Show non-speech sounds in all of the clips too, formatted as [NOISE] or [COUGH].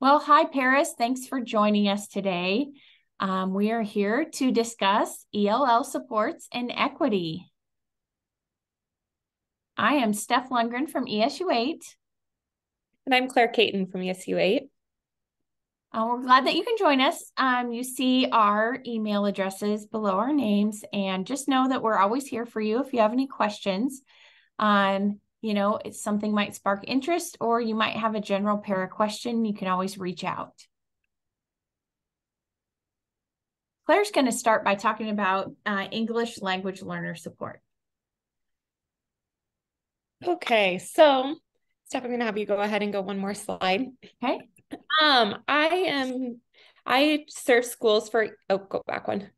Well, hi, paras. Thanks for joining us today. Um, we are here to discuss ELL supports and equity. I am Steph Lundgren from ESU 8. And I'm Claire Caton from ESU 8. Uh, we're glad that you can join us. Um, you see our email addresses below our names, and just know that we're always here for you if you have any questions. Um, you know, it's something might spark interest, or you might have a general para question, you can always reach out. Claire's going to start by talking about uh, English language learner support. Okay, so Steph, I'm going to have you go ahead and go one more slide. Okay. Um, I am, I serve schools for, oh, go back one.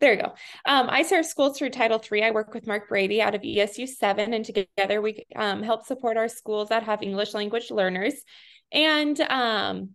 There you go. Um, I serve schools through Title III. I work with Mark Brady out of ESU 7, and together we um, help support our schools that have English language learners. And um,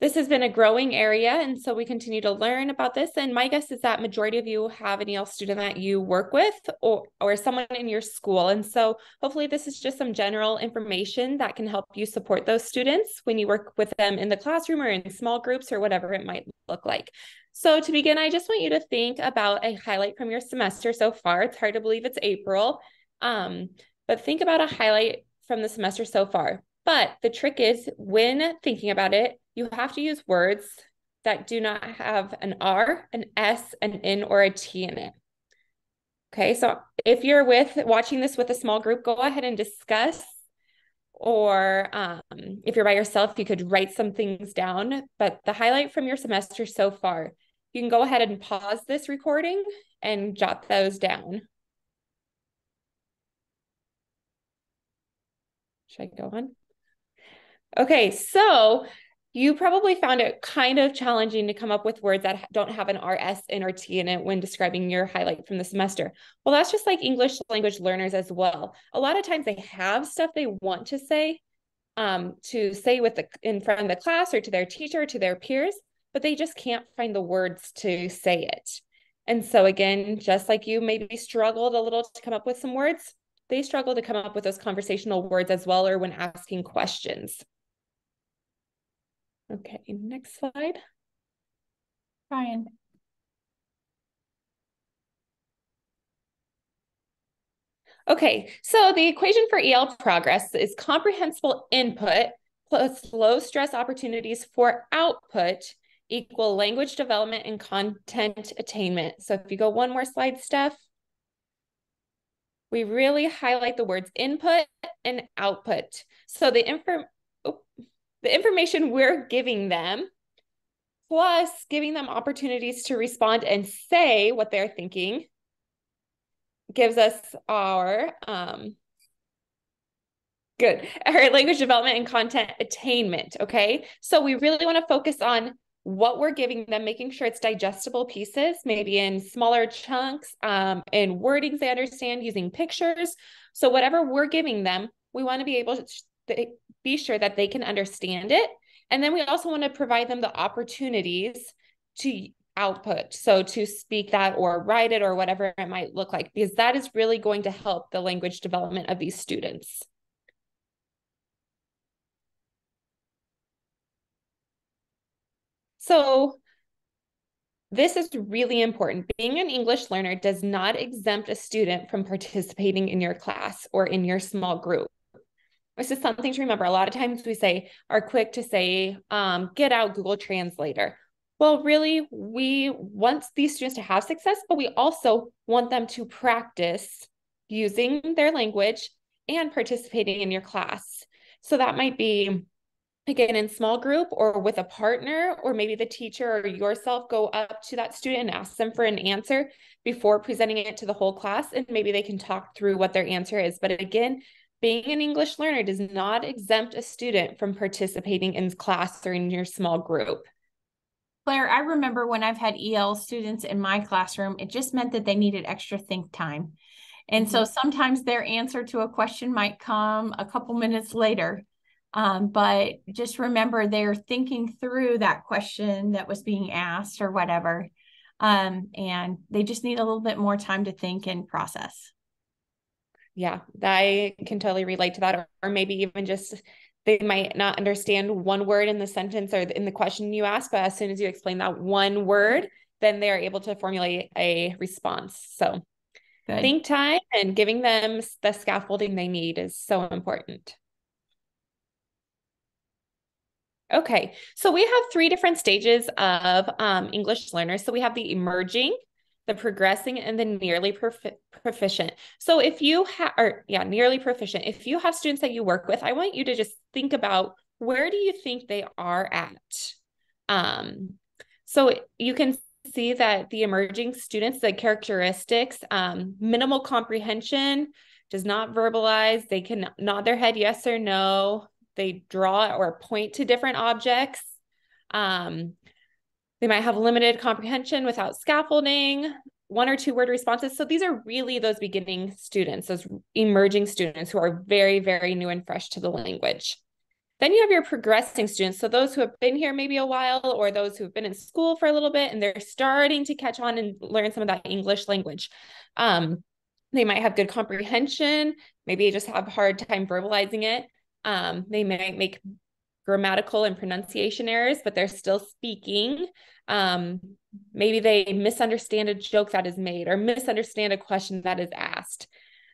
this has been a growing area, and so we continue to learn about this. And my guess is that majority of you have an EL student that you work with or, or someone in your school. And so hopefully this is just some general information that can help you support those students when you work with them in the classroom or in small groups or whatever it might look like. So to begin, I just want you to think about a highlight from your semester so far. It's hard to believe it's April, um, but think about a highlight from the semester so far. But the trick is when thinking about it, you have to use words that do not have an R, an S, an N, or a T in it. Okay, so if you're with watching this with a small group, go ahead and discuss. Or um, if you're by yourself, you could write some things down. But the highlight from your semester so far, you can go ahead and pause this recording and jot those down. Should I go on? Okay, so you probably found it kind of challenging to come up with words that don't have an RS and or T in it when describing your highlight from the semester. Well, that's just like English language learners as well. A lot of times they have stuff they want to say, um, to say with the in front of the class or to their teacher, to their peers, but they just can't find the words to say it. And so again, just like you maybe struggled a little to come up with some words, they struggle to come up with those conversational words as well or when asking questions. Okay, next slide. Ryan. Okay, so the equation for EL progress is comprehensible input plus low stress opportunities for output equal language development and content attainment. So if you go one more slide, Steph, we really highlight the words input and output. So the info, oh, the information we're giving them, plus giving them opportunities to respond and say what they're thinking, gives us our um, good [LAUGHS] our language development and content attainment. Okay, so we really want to focus on what we're giving them, making sure it's digestible pieces, maybe in smaller chunks, um, in wordings they understand, using pictures. So whatever we're giving them, we want to be able to be sure that they can understand it. And then we also want to provide them the opportunities to output. So to speak that or write it or whatever it might look like, because that is really going to help the language development of these students. So this is really important. Being an English learner does not exempt a student from participating in your class or in your small group. This is something to remember. A lot of times we say are quick to say, um, get out Google Translator. Well, really, we want these students to have success, but we also want them to practice using their language and participating in your class. So that might be again in small group or with a partner or maybe the teacher or yourself go up to that student and ask them for an answer before presenting it to the whole class and maybe they can talk through what their answer is but again being an English learner does not exempt a student from participating in class or in your small group. Claire, I remember when I've had EL students in my classroom, it just meant that they needed extra think time. And mm-hmm. so sometimes their answer to a question might come a couple minutes later. Um, but just remember they're thinking through that question that was being asked or whatever. Um, and they just need a little bit more time to think and process. Yeah, I can totally relate to that. Or, or maybe even just they might not understand one word in the sentence or in the question you ask, but as soon as you explain that one word, then they're able to formulate a response. So Good. think time and giving them the scaffolding they need is so important. Okay, so we have three different stages of um, English learners. So we have the emerging, the progressing, and the nearly profi- proficient. So if you have, yeah, nearly proficient, if you have students that you work with, I want you to just think about where do you think they are at? Um, so you can see that the emerging students, the characteristics, um, minimal comprehension, does not verbalize, they can nod their head yes or no, they draw or point to different objects. Um, they might have limited comprehension without scaffolding, one or two word responses. So these are really those beginning students, those emerging students who are very, very new and fresh to the language. Then you have your progressing students. So those who have been here maybe a while or those who have been in school for a little bit and they're starting to catch on and learn some of that English language. Um, they might have good comprehension, maybe they just have a hard time verbalizing it. Um, they might make grammatical and pronunciation errors, but they're still speaking. Um, maybe they misunderstand a joke that is made or misunderstand a question that is asked.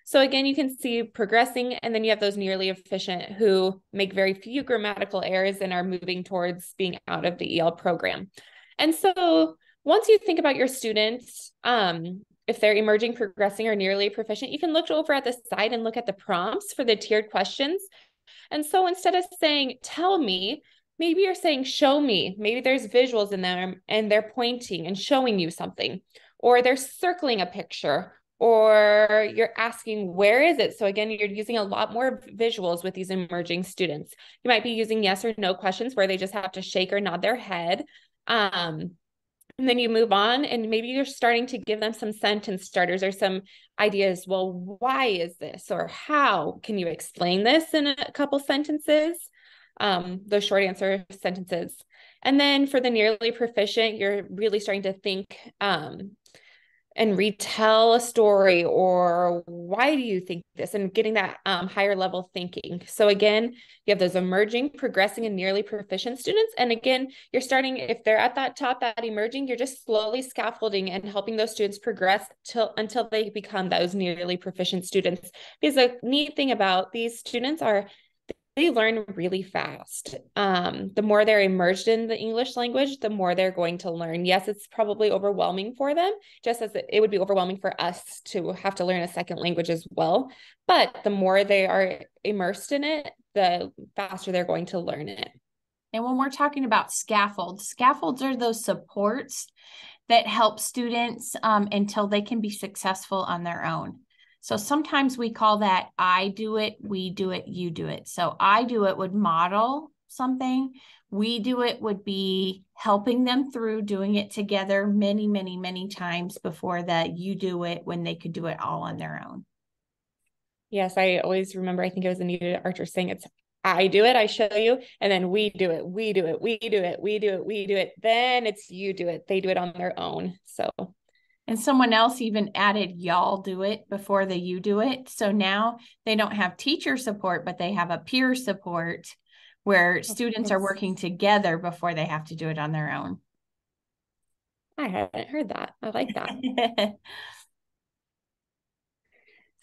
So again, you can see progressing, and then you have those nearly efficient who make very few grammatical errors and are moving towards being out of the EL program. And so once you think about your students, um, if they're emerging, progressing, or nearly proficient, you can look over at the side and look at the prompts for the tiered questions and so instead of saying, tell me, maybe you're saying, show me. Maybe there's visuals in them and they're pointing and showing you something, or they're circling a picture, or you're asking, where is it? So again, you're using a lot more visuals with these emerging students. You might be using yes or no questions where they just have to shake or nod their head. Um, and then you move on and maybe you're starting to give them some sentence starters or some ideas. Well why is this? Or how? Can you explain this in a couple sentences? Um, those short answer sentences. And then for the nearly proficient you're really starting to think um, and retell a story or why do you think this? And getting that um, higher level thinking. So again you have those emerging progressing and nearly proficient students. And again you're starting if they're at that top that emerging you're just slowly scaffolding and helping those students progress till until they become those nearly proficient students. Because the neat thing about these students are they learn really fast. Um, the more they're immersed in the English language, the more they're going to learn. Yes, it's probably overwhelming for them, just as it would be overwhelming for us to have to learn a second language as well. But the more they are immersed in it, the faster they're going to learn it. And when we're talking about scaffolds, scaffolds are those supports that help students um, until they can be successful on their own. So sometimes we call that I do it, we do it, you do it. So I do it would model something. We do it would be helping them through doing it together many, many, many times before that you do it when they could do it all on their own. Yes, I always remember, I think it was Anita Archer saying it's I do it, I show you, and then we do it, we do it, we do it, we do it, we do it. Then it's you do it. They do it on their own. So and someone else even added y'all do it before the you do it. So now they don't have teacher support, but they have a peer support where students are working together before they have to do it on their own. I haven't heard that. I like that. [LAUGHS]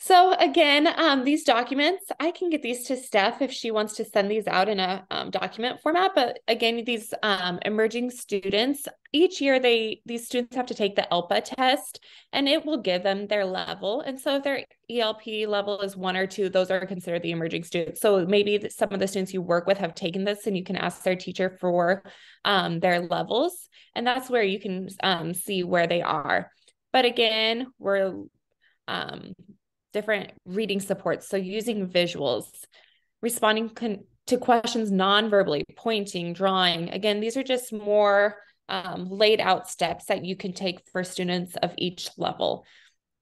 So again, um, these documents, I can get these to Steph if she wants to send these out in a um, document format. But again, these um, emerging students, each year they these students have to take the ELPA test, and it will give them their level. And so if their ELP level is one or two, those are considered the emerging students. So maybe some of the students you work with have taken this, and you can ask their teacher for um, their levels, and that's where you can um, see where they are. But again, we're um, different reading supports. So using visuals, responding con- to questions non-verbally, pointing, drawing. Again, these are just more um, laid out steps that you can take for students of each level.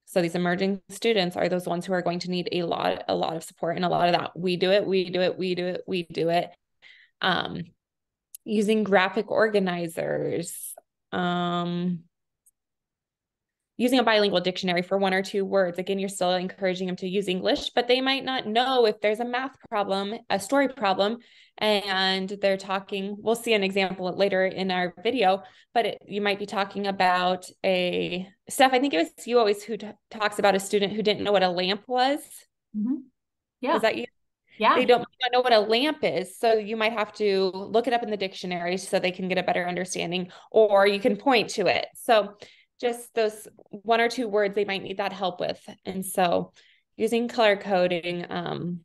So these emerging students are those ones who are going to need a lot, a lot of support and a lot of that. We do it, we do it, we do it, we do it. Um, using graphic organizers, um, using a bilingual dictionary for one or two words. Again, you're still encouraging them to use English, but they might not know if there's a math problem, a story problem, and they're talking. We'll see an example later in our video, but it, you might be talking about a Steph. I think it was you always who t- talks about a student who didn't know what a lamp was. Mm-hmm. Yeah. Is that you? Yeah. They don't know what a lamp is. So you might have to look it up in the dictionary so they can get a better understanding, or you can point to it. So just those one or two words they might need that help with. And so using color coding, um,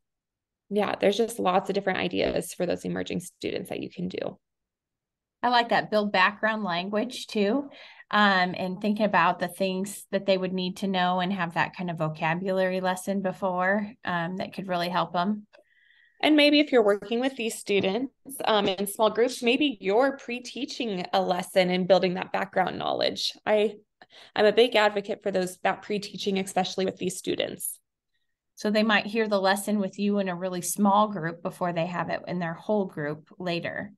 yeah, there's just lots of different ideas for those emerging students that you can do. I like that build background language too. Um, and thinking about the things that they would need to know and have that kind of vocabulary lesson before um, that could really help them. And maybe if you're working with these students um, in small groups, maybe you're pre-teaching a lesson and building that background knowledge. I, I'm a big advocate for those that pre-teaching, especially with these students. So they might hear the lesson with you in a really small group before they have it in their whole group later.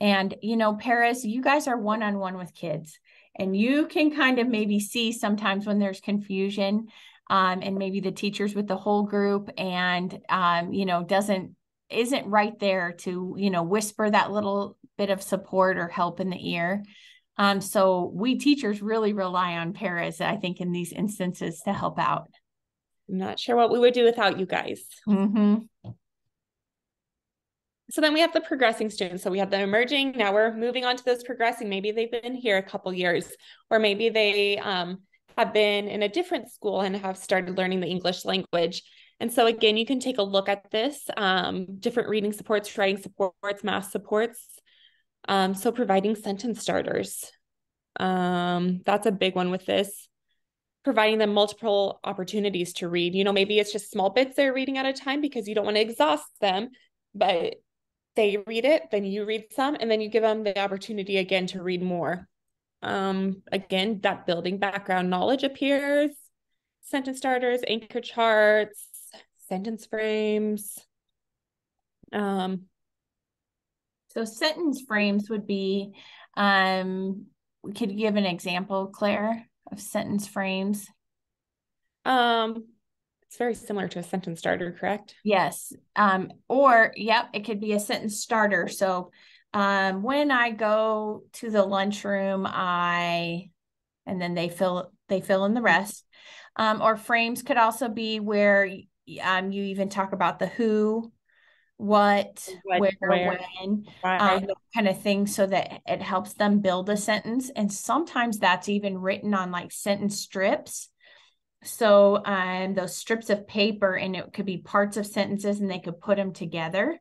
And, you know, paras, you guys are one on one with kids, and you can kind of maybe see sometimes when there's confusion um, and maybe the teachers with the whole group and um, you know doesn't isn't right there to you know whisper that little bit of support or help in the ear um, so we teachers really rely on paras i think in these instances to help out i'm not sure what we would do without you guys mm-hmm. so then we have the progressing students so we have the emerging now we're moving on to those progressing maybe they've been here a couple years or maybe they um, have been in a different school and have started learning the English language. And so, again, you can take a look at this um, different reading supports, writing supports, math supports. Um, so, providing sentence starters. Um, that's a big one with this. Providing them multiple opportunities to read. You know, maybe it's just small bits they're reading at a time because you don't want to exhaust them, but they read it, then you read some, and then you give them the opportunity again to read more. Um, again, that building background knowledge appears, sentence starters, anchor charts, sentence frames. Um, so sentence frames would be, um, we could give an example, Claire, of sentence frames. Um, it's very similar to a sentence starter, correct? Yes. Um, or yep, it could be a sentence starter. So um, when I go to the lunchroom, I and then they fill they fill in the rest. Um, or frames could also be where um, you even talk about the who, what, what where, where, when, um, kind of thing, so that it helps them build a sentence. And sometimes that's even written on like sentence strips. So um, those strips of paper, and it could be parts of sentences, and they could put them together.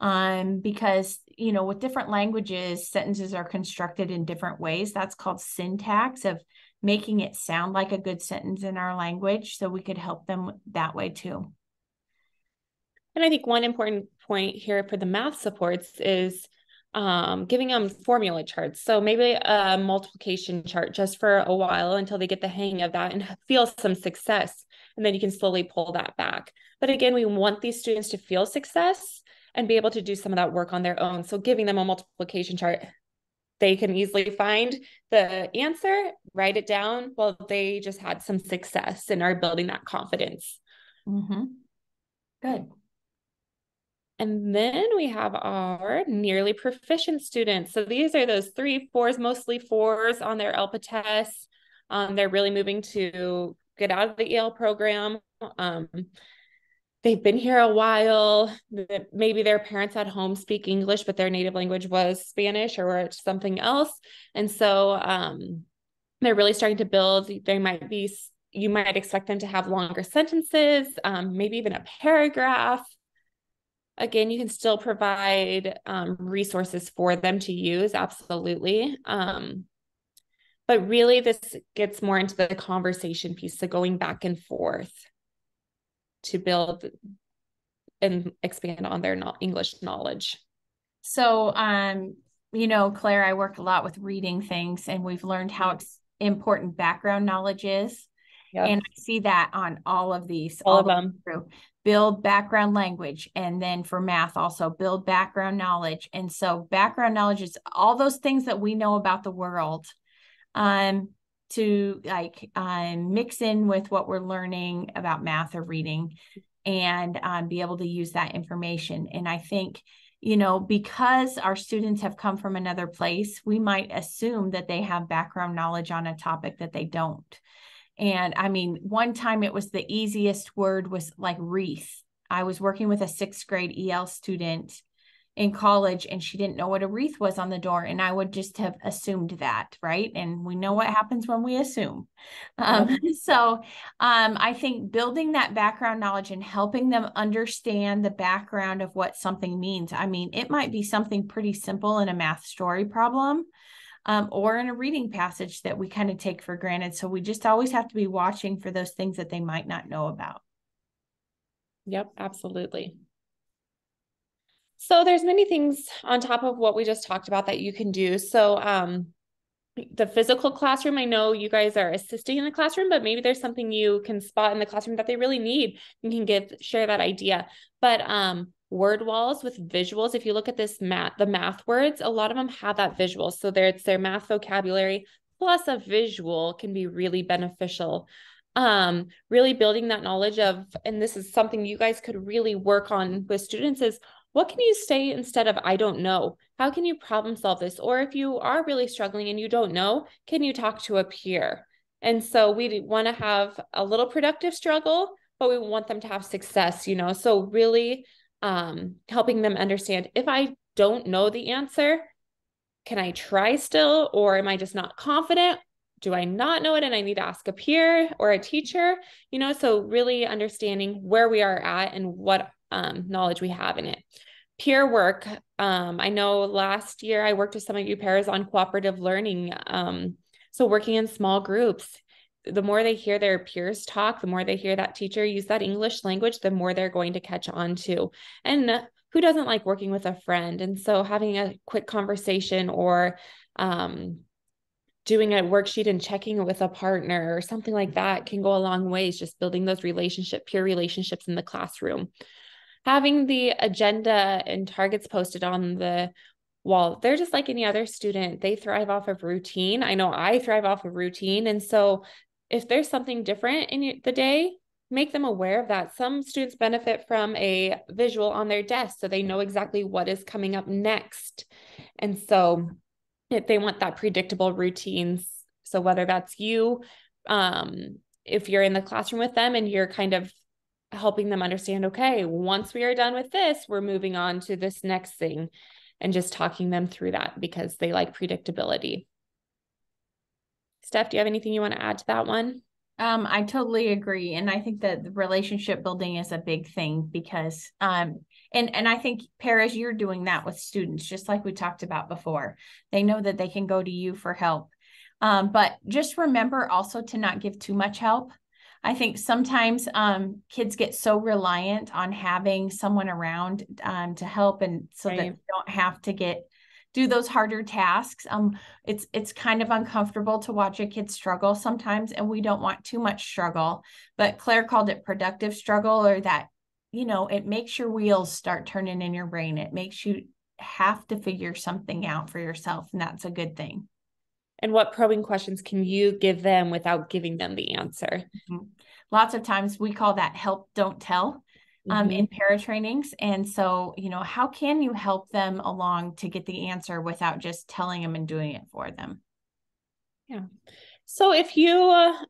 Um, because you know with different languages sentences are constructed in different ways. That's called syntax of making it sound like a good sentence in our language. So we could help them that way too and i think one important point here for the math supports is um, giving them formula charts. So maybe a multiplication chart just for a while until they get the hang of that and [LAUGHS] feel some success. And then you can slowly pull that back. But again, we want these students to feel success and be able to do some of that work on their own. So giving them a multiplication chart, they can easily find the answer, write it down. Well, they just had some success and are building that confidence. Mm-hmm. Good. And then we have our nearly proficient students. So these are those three fours, mostly fours on their ELPA test. Um, they're really moving to get out of the EL program. Um, they've been here a while maybe their parents at home speak english but their native language was spanish or something else and so um, they're really starting to build they might be you might expect them to have longer sentences um, maybe even a paragraph again you can still provide um, resources for them to use absolutely um, but really this gets more into the conversation piece so going back and forth to build and expand on their English knowledge. So, um, you know, Claire, I work a lot with reading things, and we've learned how important background knowledge is. Yep. And I see that on all of these, all, all of them. Through. Build background language. And then for math, also build background knowledge. And so, background knowledge is all those things that we know about the world. Um, to like um, mix in with what we're learning about math or reading and um, be able to use that information. And I think, you know, because our students have come from another place, we might assume that they have background knowledge on a topic that they don't. And I mean, one time it was the easiest word was like wreath. I was working with a sixth grade EL student in college and she didn't know what a wreath was on the door and i would just have assumed that right? And we know what happens when we assume. Um, [LAUGHS] so um, i think building that background knowledge and helping them understand the background of what something means i mean it might be something pretty simple in a math story problem um, or in a reading passage that we kind of take for granted so we just always have to be watching for those things that they might not know about yep absolutely so there's many things on top of what we just talked about that you can do. So um the physical classroom, I know you guys are assisting in the classroom, but maybe there's something you can spot in the classroom that they really need. You can give share that idea. But um word walls with visuals, if you look at this math, the math words, a lot of them have that visual. So there it's their math vocabulary plus a visual can be really beneficial um really building that knowledge of and this is something you guys could really work on with students is what can you say instead of I don't know? How can you problem solve this? Or if you are really struggling and you don't know, can you talk to a peer? And so we want to have a little productive struggle, but we want them to have success, you know? So really um, helping them understand if I don't know the answer, can I try still? Or am I just not confident? Do I not know it and I need to ask a peer or a teacher? You know, so really understanding where we are at and what um, knowledge we have in it. Peer work. Um, I know last year I worked with some of you pairs on cooperative learning. Um, so working in small groups, the more they hear their peers talk, the more they hear that teacher use that English language, the more they're going to catch on to. And who doesn't like working with a friend? And so having a quick conversation or um, doing a worksheet and checking with a partner or something like that can go a long ways, just building those relationship, peer relationships in the classroom having the agenda and targets posted on the wall they're just like any other student they thrive off of routine i know i thrive off of routine and so if there's something different in the day make them aware of that some students benefit from a visual on their desk so they know exactly what is coming up next and so if they want that predictable routines so whether that's you um, if you're in the classroom with them and you're kind of helping them understand okay, once we are done with this, we're moving on to this next thing and just talking them through that because they like predictability. Steph, do you have anything you want to add to that one? Um, I totally agree. And I think that the relationship building is a big thing because um and and I think paras, you're doing that with students, just like we talked about before. They know that they can go to you for help. Um, but just remember also to not give too much help. I think sometimes um, kids get so reliant on having someone around um, to help, and so right. that they don't have to get do those harder tasks. Um, it's it's kind of uncomfortable to watch a kid struggle sometimes, and we don't want too much struggle. But Claire called it productive struggle, or that you know it makes your wheels start turning in your brain. It makes you have to figure something out for yourself, and that's a good thing and what probing questions can you give them without giving them the answer mm-hmm. lots of times we call that help don't tell um, mm-hmm. in para trainings and so you know how can you help them along to get the answer without just telling them and doing it for them yeah so if you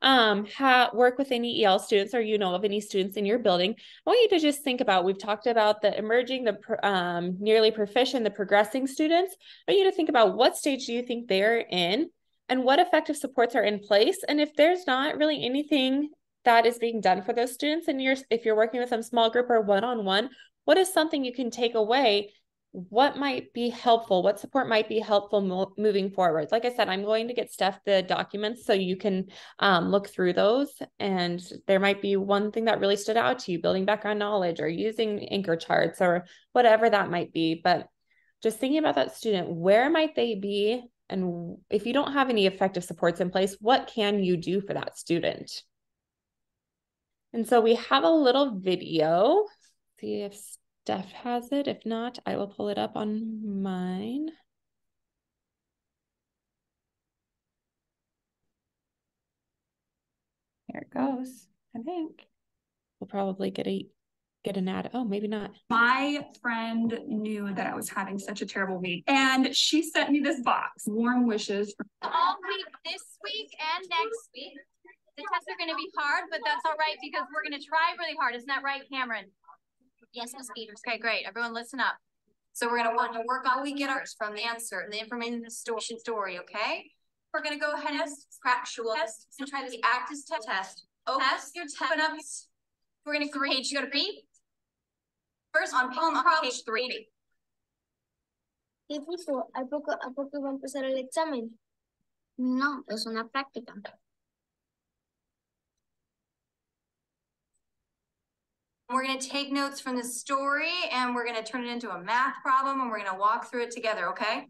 um, ha- work with any EL students or you know of any students in your building, I want you to just think about, we've talked about the emerging, the um, nearly proficient, the progressing students. I want you to think about what stage do you think they're in and what effective supports are in place. And if there's not really anything that is being done for those students, and you're if you're working with them small group or one-on-one, what is something you can take away? What might be helpful? What support might be helpful mo- moving forward? Like I said, I'm going to get Steph the documents so you can um, look through those. And there might be one thing that really stood out to you, building background knowledge or using anchor charts or whatever that might be. But just thinking about that student, where might they be and if you don't have any effective supports in place, what can you do for that student? And so we have a little video. See if Steph has it. If not, I will pull it up on mine. Here it goes, I think. We'll probably get a get an ad. Oh, maybe not. My friend knew that I was having such a terrible week and she sent me this box, warm wishes. All week this week and next week. The tests are gonna be hard, but that's all right because we're gonna try really hard. Isn't that right, Cameron? Yes, Miss Peters. Okay, great. Everyone listen up. So we're gonna want to work all week get ours from the answer and the information in the story, okay? We're gonna go ahead and factual test and try this actus te- test. Oh, test your test. We're gonna create, you gotta read. First on poem page three. ¿Qué puso? ¿A poco, ¿A poco va a empezar el examen? No, es una práctica. We're gonna take notes from the story and we're gonna turn it into a math problem and we're gonna walk through it together, okay?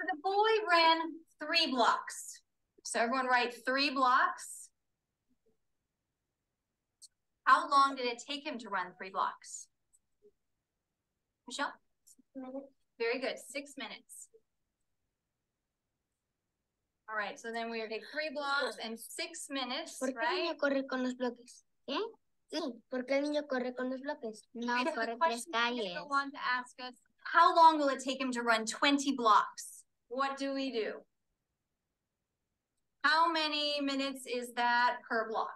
So The boy ran three blocks. So everyone write three blocks. How long did it take him to run three blocks? Michelle? Very good, six minutes. All right, so then we take three blocks and six minutes, ¿Por qué el right? niño corre con los bloques? ¿Qué? Sí, ¿por qué el niño corre con los bloques? No, Because corre tres calles. one to ask us, how long will it take him to run twenty blocks? What do we do? How many minutes is that per block?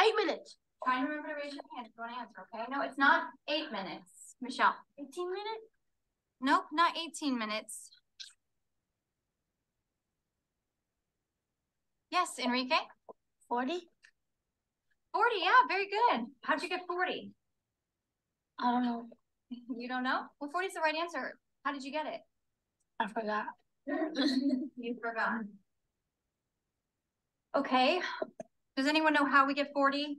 Eight minutes. Try and remember to raise your hand if you want to answer, okay? No, it's not eight minutes. Michelle? Eighteen minutes? Nope, not eighteen minutes. Yes, Enrique? Forty? Forty, yeah, very good. How'd you get forty? I don't know. You don't know? Well, 40 is the right answer. How did you get it? I forgot. [LAUGHS] You forgot. Okay. Does anyone know how we get forty?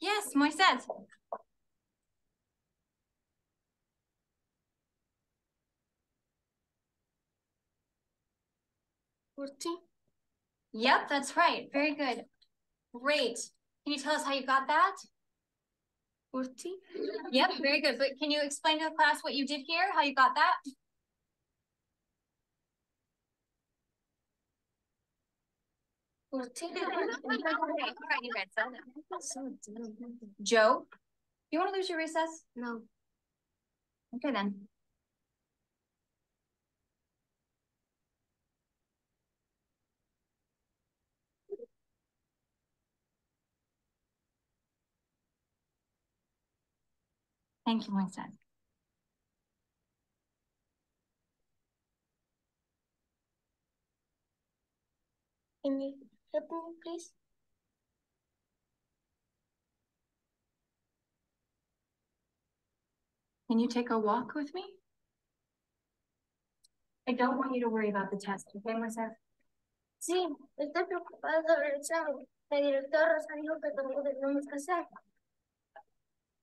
Yes, Moises. Forty? Yep, that's right. Very good. Great. Can you tell us how you got that? Forty? Yep, very good. But can you explain to the class what you did here, how you got that? Forty? Okay, all right, you guys. Joe, you want to lose your recess? No. Okay, then. Thank you, Winston. Can you help me, please? Can you take a walk with me? I don't want you to worry about the test, okay, Winston? Sí, estoy preocupada sobre el examen. La directora Rosa dijo que tenemos que hacer.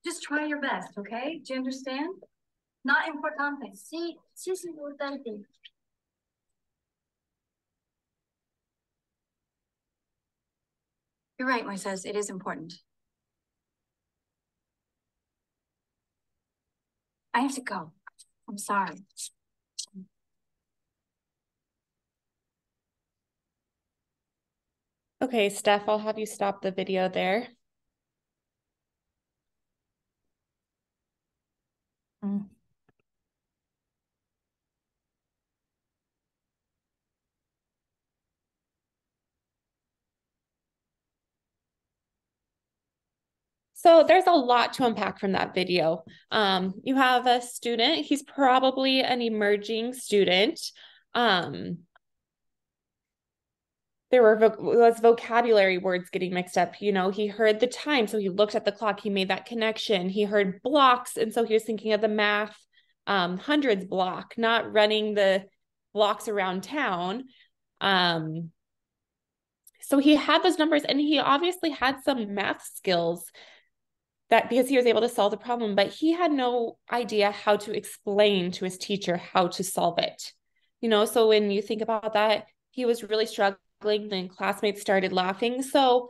Just try your best, okay? Do you understand? Not importante. Sí, sí es importante. You're right, Moises, it is important. I have to go. I'm sorry. Okay, Steph, I'll have you stop the video there. Mm. So there's a lot to unpack from that video. Um, you have a student, he's probably an emerging student. Um, there were was vocabulary words getting mixed up. You know, he heard the time, so he looked at the clock, he made that connection. He heard blocks, and so he was thinking of the math um, hundreds block, not running the blocks around town. Um, so he had those numbers, and he obviously had some math skills that because he was able to solve the problem, but he had no idea how to explain to his teacher how to solve it. You know, so when you think about that, he was really struggling, then classmates started laughing. So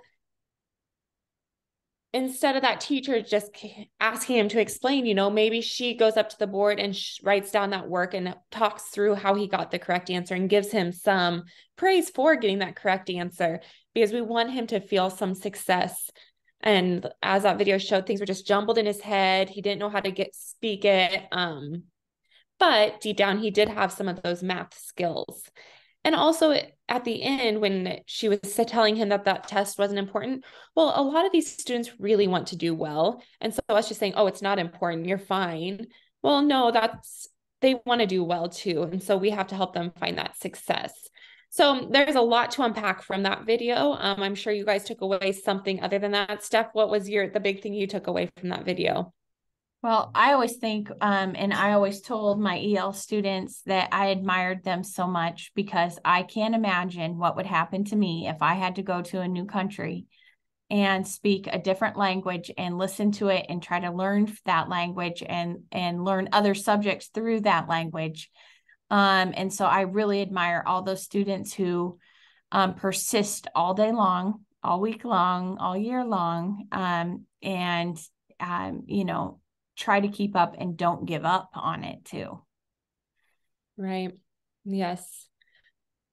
instead of that teacher just asking him to explain, you know, maybe she goes up to the board and writes down that work and talks through how he got the correct answer and gives him some praise for getting that correct answer because we want him to feel some success. And as that video showed, things were just jumbled in his head. He didn't know how to get speak it. Um, but deep down, he did have some of those math skills. And also at the end, when she was telling him that that test wasn't important, well, a lot of these students really want to do well. And so us just saying, oh, it's not important, you're fine. Well, no, that's, they want to do well too. And so we have to help them find that success. So there's a lot to unpack from that video. Um, I'm sure you guys took away something other than that. Steph, what was your the big thing you took away from that video? Well, I always think, um, and I always told my EL students that I admired them so much because I can't imagine what would happen to me if I had to go to a new country and speak a different language and listen to it and try to learn that language and and learn other subjects through that language. Um, and so I really admire all those students who um, persist all day long, all week long, all year long, um, and um, you know try to keep up and don't give up on it too. Right. Yes.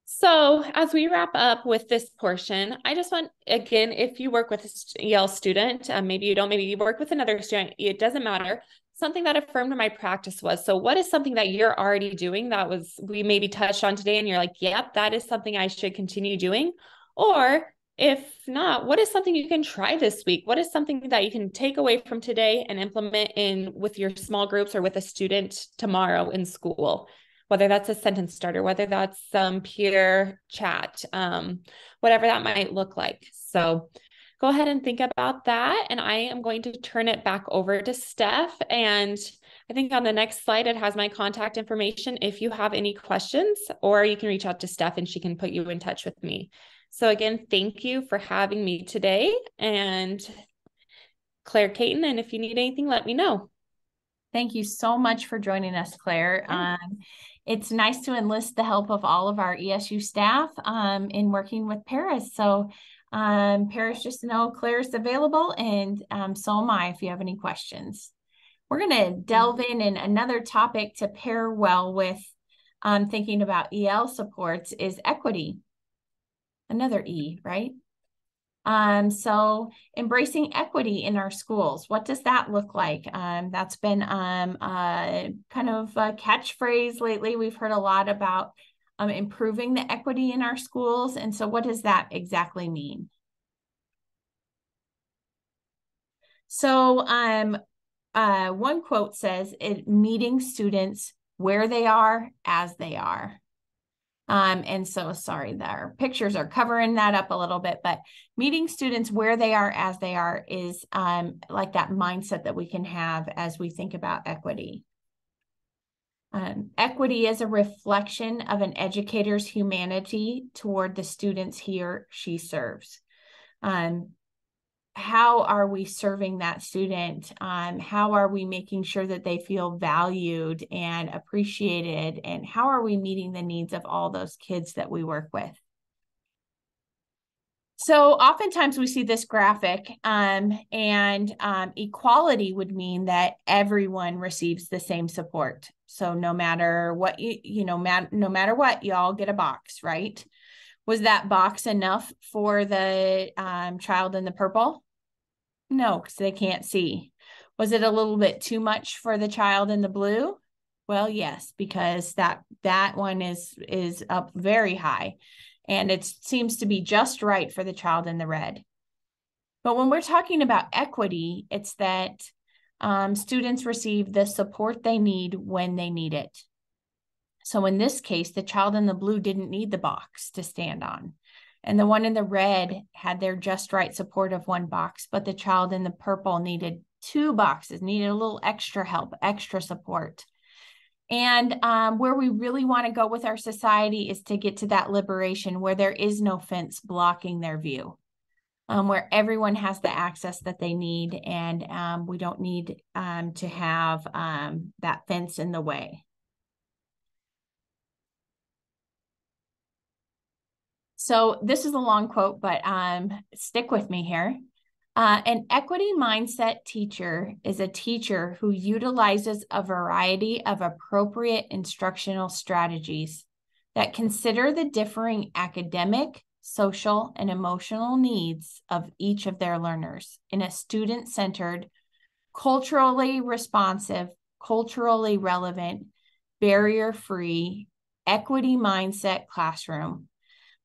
So, as we wrap up with this portion, I just want, again, if you work with a EL student, um, maybe you don't, maybe you work with another student, it doesn't matter. Something that affirmed my practice was so, what is something that you're already doing that was we maybe touched on today, and you're like, yep, that is something I should continue doing? Or if not, what is something you can try this week? What is something that you can take away from today and implement in with your small groups or with a student tomorrow in school? Whether that's a sentence starter, whether that's some peer chat, um, whatever that might look like. So go ahead and think about that. And I am going to turn it back over to Steph. And I think on the next slide, it has my contact information if you have any questions, or you can reach out to Steph and she can put you in touch with me. So, again, thank you for having me today. And Claire Caton, and if you need anything, let me know. Thank you so much for joining us, Claire. Um, it's nice to enlist the help of all of our ESU staff um, in working with paras. So, um, paras, just know Claire's available, and um, so am I if you have any questions. We're going to delve in in another topic to pair well with um, thinking about EL supports is equity another E, right? Um, so embracing equity in our schools, what does that look like? Um, that's been um, kind of a catchphrase lately. We've heard a lot about um, improving the equity in our schools. And so what does that exactly mean? So um, uh, one quote says, it, meeting students where they are as they are. Um, and so sorry, their pictures are covering that up a little bit, but meeting students where they are as they are is um, like that mindset that we can have as we think about equity. Um, equity is a reflection of an educator's humanity toward the students he or she serves. Um, how are we serving that student? Um, how are we making sure that they feel valued and appreciated? And how are we meeting the needs of all those kids that we work with? So oftentimes we see this graphic, um, and um, equality would mean that everyone receives the same support. So no matter what you you know, mat- no matter what, you all get a box, right? Was that box enough for the um, child in the purple? No, because they can't see. Was it a little bit too much for the child in the blue? Well, yes, because that that one is is up very high and it seems to be just right for the child in the red. But when we're talking about equity, it's that um, students receive the support they need when they need it. So in this case, the child in the blue didn't need the box to stand on. And the one in the red had their just right support of one box, but the child in the purple needed two boxes, needed a little extra help, extra support. And um, where we really want to go with our society is to get to that liberation where there is no fence blocking their view, um, where everyone has the access that they need, and um, we don't need um, to have um, that fence in the way. So this is a long quote, but um, stick with me here. Uh, an equity mindset teacher is a teacher who utilizes a variety of appropriate instructional strategies that consider the differing academic, social, and emotional needs of each of their learners in a student centered, culturally responsive, culturally relevant, barrier free, equity mindset classroom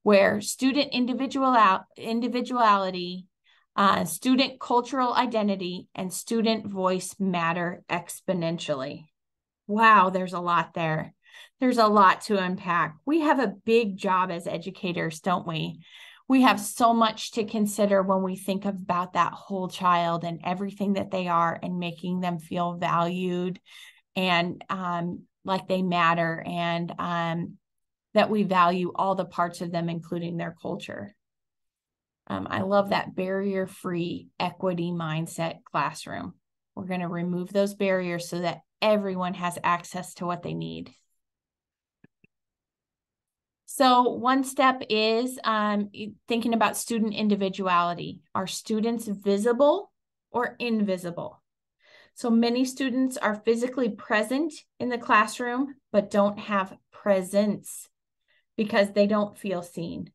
where student individual individuality uh, student cultural identity and student voice matter exponentially. Wow, there's a lot there. There's a lot to unpack. We have a big job as educators, don't we? We have so much to consider when we think about that whole child and everything that they are and making them feel valued and um, like they matter and um, that we value all the parts of them, including their culture. Um, I love that barrier free equity mindset classroom. We're going to remove those barriers so that everyone has access to what they need. So, one step is um, thinking about student individuality. Are students visible or invisible? So, many students are physically present in the classroom, but don't have presence because they don't feel seen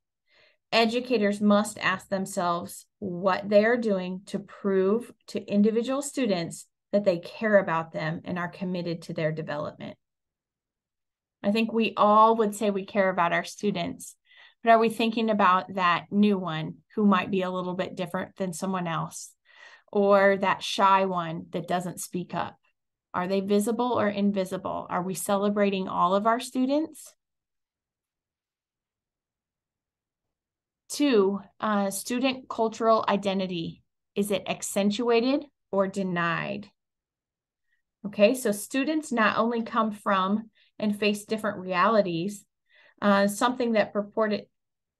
educators must ask themselves what they are doing to prove to individual students that they care about them and are committed to their development. I think we all would say we care about our students, but are we thinking about that new one who might be a little bit different than someone else or that shy one that doesn't speak up? Are they visible or invisible? Are we celebrating all of our students? Two, uh, student cultural identity. Is it accentuated or denied? Okay, so students not only come from and face different realities, uh, something that purported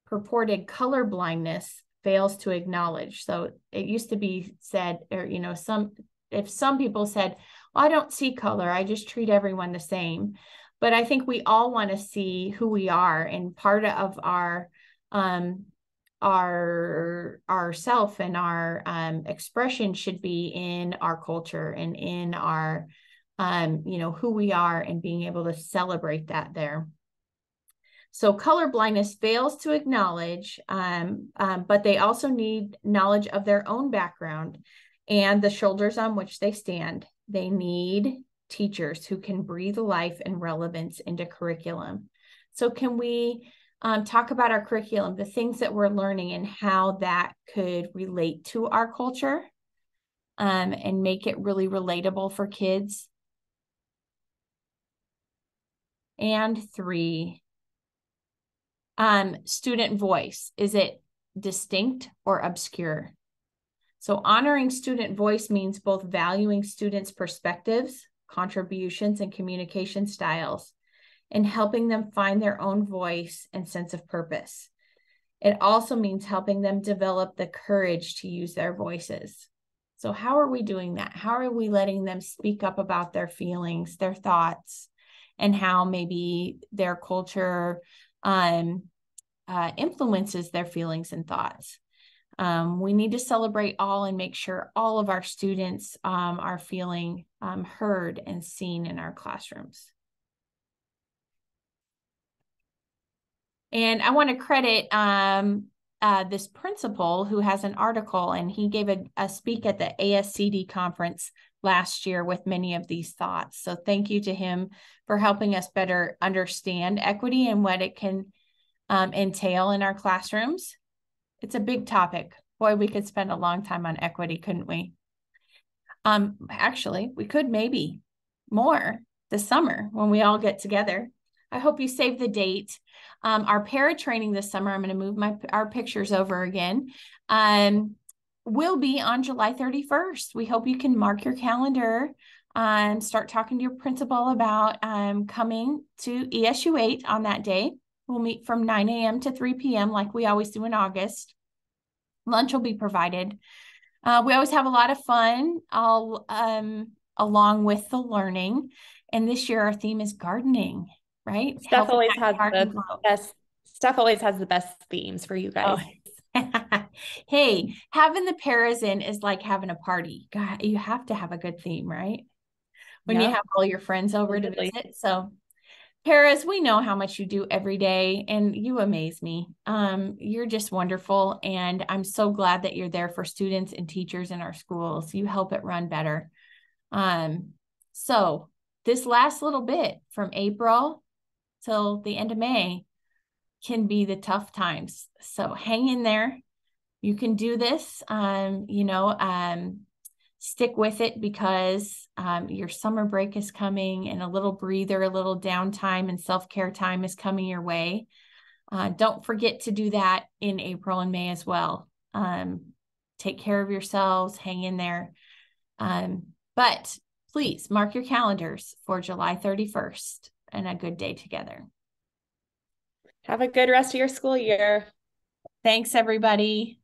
purported color blindness fails to acknowledge. So it used to be said, or you know, some if some people said, well, I don't see color, I just treat everyone the same. But I think we all want to see who we are, and part of our um, our our self and our um, expression should be in our culture and in our um, you know who we are and being able to celebrate that there. So color blindness fails to acknowledge um, um, but they also need knowledge of their own background and the shoulders on which they stand. They need teachers who can breathe life and relevance into curriculum. So can we um, talk about our curriculum, the things that we're learning, and how that could relate to our culture um, and make it really relatable for kids. And three, um, student voice. Is it distinct or obscure? So, honoring student voice means both valuing students' perspectives, contributions, and communication styles and helping them find their own voice and sense of purpose. It also means helping them develop the courage to use their voices. So, how are we doing that? How are we letting them speak up about their feelings, their thoughts, and how maybe their culture um, uh, influences their feelings and thoughts? Um, we need to celebrate all and make sure all of our students um, are feeling um, heard and seen in our classrooms. And I want to credit um, uh, this principal who has an article, and he gave a, a speak at the ASCD conference last year with many of these thoughts. So thank you to him for helping us better understand equity and what it can um, entail in our classrooms. It's a big topic. Boy, we could spend a long time on equity, couldn't we? Um, actually, we could maybe more this summer when we all get together. I hope you save the date. Um, our para training this summer, I'm going to move my our pictures over again. Um, will be on July 31st. We hope you can mark your calendar and start talking to your principal about um, coming to ESU 8 on that day. We'll meet from 9 a.m. to 3 p.m. like we always do in August. Lunch will be provided. Uh, we always have a lot of fun all, um, along with the learning. And this year, our theme is gardening right? Steph always has the best. Steph always has the best themes for you guys. Oh, [LAUGHS] hey, having the paras in is like having a party. God, you have to have a good theme, right? When you have all your friends over to visit. So, paras, we know how much you do every day and you amaze me. Um, you're just wonderful. And I'm so glad that you're there for students and teachers in our schools. You help it run better. Um, so this last little bit from April till the end of May can be the tough times. So hang in there. You can do this. Um, you know, um, stick with it because um, your summer break is coming and a little breather, a little downtime and self care time is coming your way. Uh, don't forget to do that in April and May as well. Um, take care of yourselves, hang in there. Um, but please mark your calendars for July 31st and a good day together. Have a good rest of your school year. Thanks, everybody.